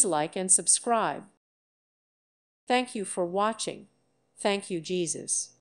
Please like and subscribe. Thank you for watching. Thank you, Jesus.